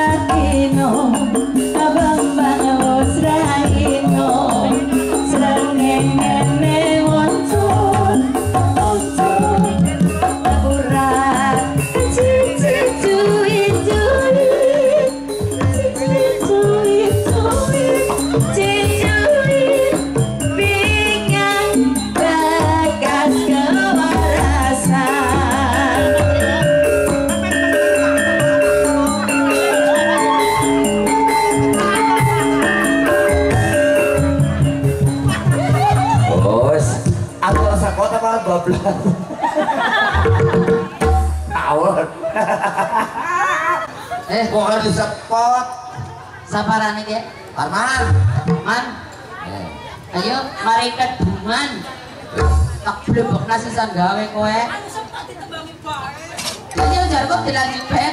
Latino goblok. Tawon. Eh, Kok harus disepot? sabaran iki. Arman. Man, Eh, ayo mari ket bungan. Tak blebok nasi gawe kowe. Ayo jar kok dilanjut bae.